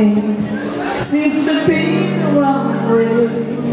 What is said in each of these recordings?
name seems to be the wrong way.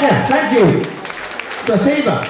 Gracias, thank you. Sativa.